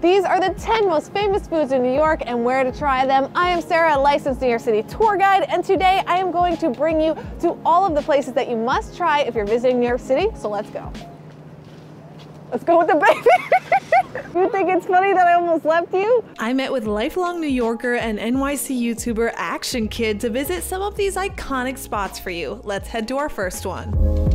These are the 10 most famous foods in New York and where to try them. I am Sarah, a licensed New York City tour guide, and today I am going to bring you to all of the places that you must try if you're visiting New York City, so let's go. Let's go with the baby. you think it's funny that I almost left you? I met with lifelong New Yorker and NYC YouTuber Action Kid to visit some of these iconic spots for you. Let's head to our first one.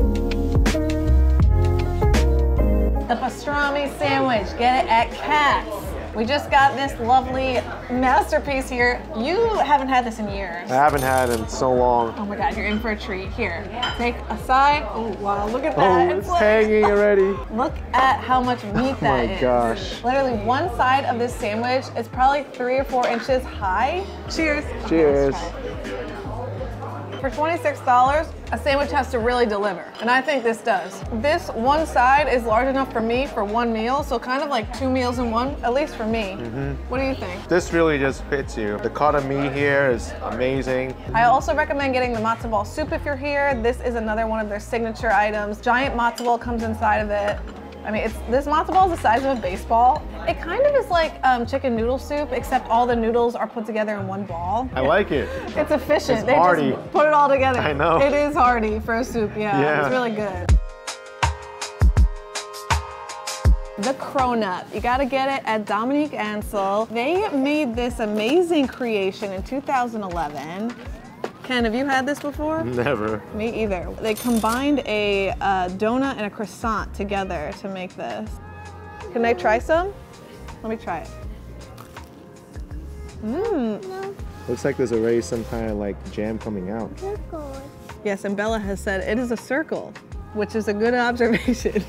The pastrami sandwich, get it at Katz. We just got this lovely masterpiece here. You haven't had this in years. I haven't had it in so long. Oh my God, you're in for a treat. Here, take a side. Oh wow, look at that. Oh, that. it's hanging already. Look at how much oh meat that is. Oh my gosh. Literally one side of this sandwich is probably three or four inches high. Cheers. Cheers. For $26, a sandwich has to really deliver, and I think this does. This one side is large enough for me for one meal, so kind of like two meals in one, at least for me. Mm-hmm. What do you think? This really just fits you. The cut of meat here is amazing. I also recommend getting the matzo ball soup if you're here. This is another one of their signature items. Giant matzo ball comes inside of it. I mean, it's this matzo ball is the size of a baseball. It kind of is like um, chicken noodle soup, except all the noodles are put together in one ball. I like it. It's efficient. It's they hearty. just put it all together. I know. It is hearty for a soup. Yeah, Yeah. it's really good. The cronut. You gotta get it at Dominique Ansel. They made this amazing creation in 2011. Ken, have you had this before? Never. Me either. They combined a uh, donut and a croissant together to make this. Can I try some? Let me try it. Mmm. Looks like there's already some kind of like jam coming out. Yes, and Bella has said it is a circle, which is a good observation.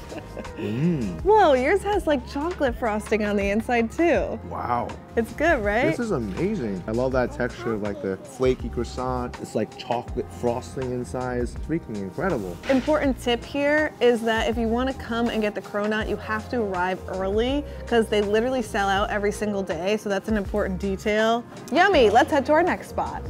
Mm. Whoa, yours has like chocolate frosting on the inside too. Wow. It's good, right? This is amazing. I love that texture of like the flaky croissant. It's like chocolate frosting inside. It's freaking incredible. Important tip here is that if you want to come and get the cronut, you have to arrive early because they literally sell out every single day. So that's an important detail. Yummy. Let's head to our next spot.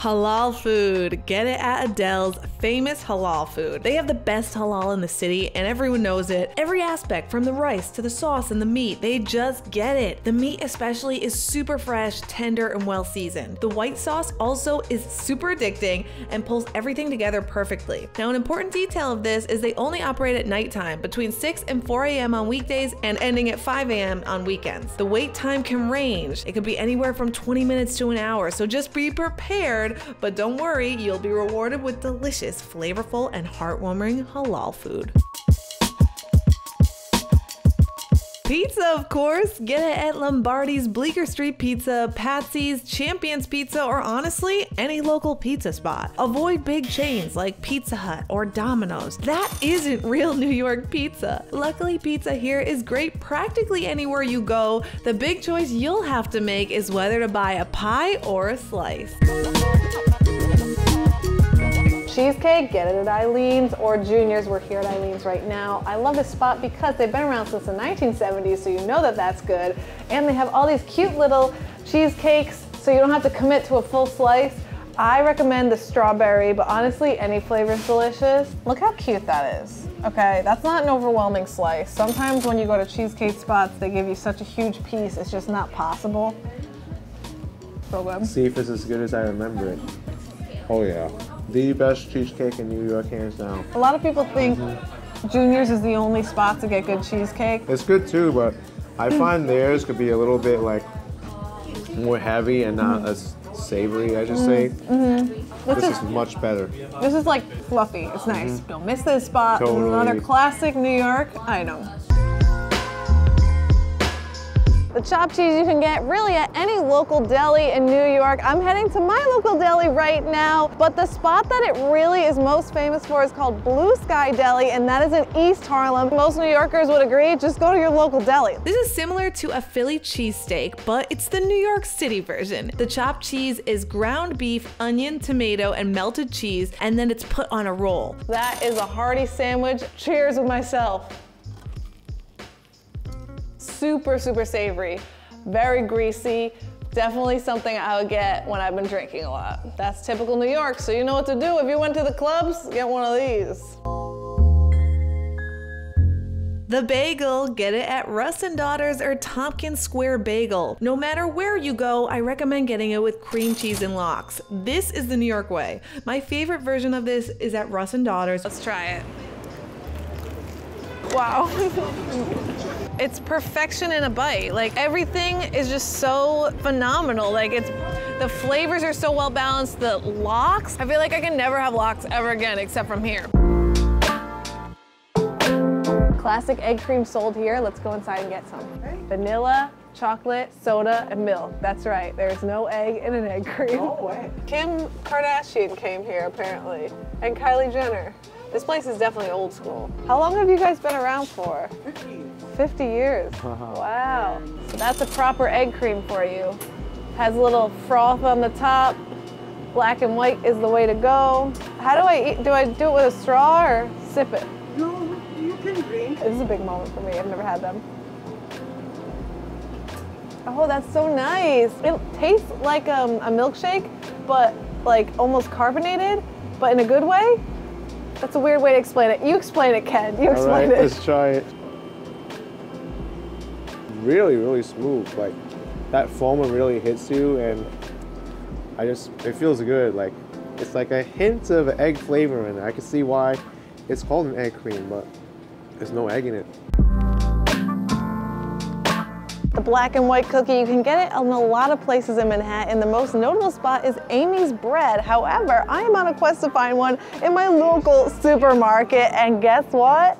Halal food. Get it at Adel's famous halal food. They have the best halal in the city and everyone knows it. Every aspect from the rice to the sauce and the meat, they just get it. The meat especially is super fresh, tender, and well seasoned. The white sauce also is super addicting and pulls everything together perfectly. Now an important detail of this is they only operate at nighttime between 6 and 4 a.m. on weekdays and ending at 5 a.m. on weekends. The wait time can range. It could be anywhere from 20 minutes to an hour, so just be prepared, but don't worry, you'll be rewarded with delicious, flavorful, and heartwarming halal food. Pizza, of course. Get it at Lombardi's, Bleecker Street Pizza, Patsy's, Champions Pizza, or honestly, any local pizza spot. Avoid big chains like Pizza Hut or Domino's. That isn't real New York pizza. Luckily, pizza here is great practically anywhere you go. The big choice you'll have to make is whether to buy a pie or a slice. Cheesecake, get it at Eileen's or Junior's. We're here at Eileen's right now. I love this spot because they've been around since the 1970s, so you know that that's good. And they have all these cute little cheesecakes, so you don't have to commit to a full slice. I recommend the strawberry, but honestly, any flavor is delicious. Look how cute that is. Okay, that's not an overwhelming slice. Sometimes when you go to cheesecake spots, they give you such a huge piece, it's just not possible. So good. See if it's as good as I remember it. Oh yeah. The best cheesecake in New York, hands down. A lot of people think Junior's is the only spot to get good cheesecake. It's good too, but I find theirs could be a little bit like more heavy and not mm-hmm. as savory, I should say. Mm-hmm. Mm-hmm. This is much better. This is like fluffy. It's nice. Don't miss this spot. This is another classic New York item. The chopped cheese you can get really at any local deli in New York. I'm heading to my local deli right now, but the spot that it really is most famous for is called Blue Sky Deli, and that is in East Harlem. Most New Yorkers would agree, just go to your local deli. This is similar to a Philly cheesesteak, but it's the New York City version. The chopped cheese is ground beef, onion, tomato, and melted cheese, and then it's put on a roll. That is a hearty sandwich. Cheers with myself. Super, super savory, very greasy. Definitely something I would get when I've been drinking a lot. That's typical New York, so you know what to do. If you went to the clubs, get one of these. The bagel, get it at Russ and Daughters or Tompkins Square Bagel. No matter where you go, I recommend getting it with cream cheese and lox. This is the New York way. My favorite version of this is at Russ and Daughters. Let's try it. Wow. it's perfection in a bite. Like everything is just so phenomenal. Like it's the flavors are so well balanced. The lox, I feel like I can never have lox ever again except from here. Classic egg cream sold here. Let's go inside and get some. Vanilla, chocolate, soda, and milk. That's right. There's no egg in an egg cream. No way. Kim Kardashian came here apparently, and Kylie Jenner. This place is definitely old school. How long have you guys been around for? 50. 50 years. Wow. So that's a proper egg cream for you. Has a little froth on the top. Black and white is the way to go. How do I eat? Do I do it with a straw or sip it? No, you can drink. This is a big moment for me. I've never had them. Oh, that's so nice. It tastes like um, a milkshake, but like almost carbonated, but in a good way. That's a weird way to explain it. You explain it, Ken. You explain right, it. let's try it. Really, really smooth. Like that foam really hits you, and I just it feels good. Like it's like a hint of egg flavor in it. I can see why it's called an egg cream, but there's no egg in it. The black and white cookie, you can get it in a lot of places in Manhattan. The most notable spot is Amy's Bread. However, I am on a quest to find one in my local supermarket, and guess what?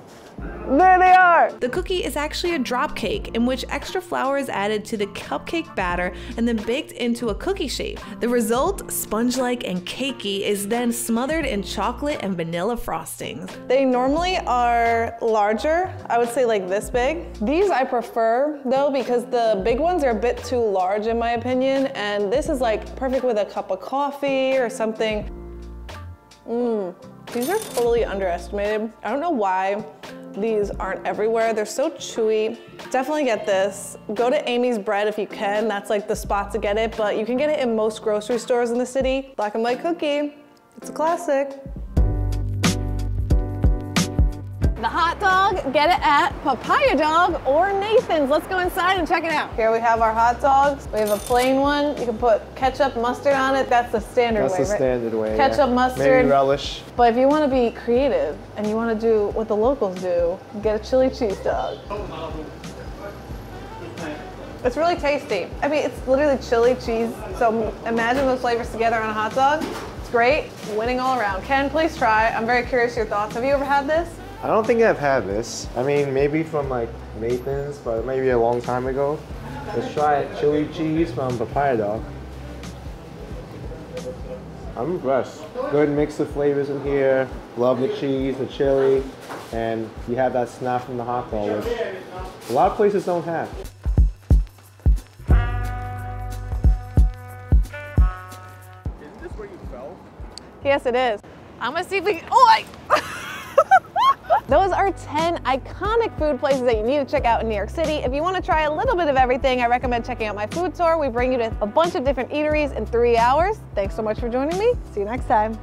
There they are. The cookie is actually a drop cake in which extra flour is added to the cupcake batter and then baked into a cookie shape. The result, sponge-like and cakey, is then smothered in chocolate and vanilla frostings. They normally are larger, I would say like this big. These I prefer though because the big ones are a bit too large in my opinion and this is like perfect with a cup of coffee or something. Mmm, these are totally underestimated. I don't know why these aren't everywhere. They're so chewy. Definitely get this. Go to Amy's Bread if you can. That's like the spot to get it, but you can get it in most grocery stores in the city. Black and white cookie, it's a classic. The hot dog, get it at Papaya Dog or Nathan's. Let's go inside and check it out. Here we have our hot dogs. We have a plain one. You can put ketchup, mustard on it. That's the standard That's way, the right? standard way. Ketchup, yeah. mustard. Maybe relish. But if you want to be creative and you want to do what the locals do, get a chili cheese dog. It's really tasty. I mean, it's literally chili cheese. So imagine those flavors together on a hot dog. It's great, winning all around. Ken, please try. I'm very curious your thoughts. Have you ever had this? I don't think I've had this. I mean, maybe from like Nathan's, but maybe a long time ago. Let's try it. Chili cheese from Papaya Dog. I'm impressed. Good mix of flavors in here. Love the cheese, the chili, and you have that snap from the hot dog, which a lot of places don't have. Isn't this where you fell? Yes, it is. I'm gonna see if we. Oh, I. Those are 10 iconic food places that you need to check out in New York City. If you want to try a little bit of everything, I recommend checking out my food tour. We bring you to a bunch of different eateries in three hours. Thanks so much for joining me. See you next time.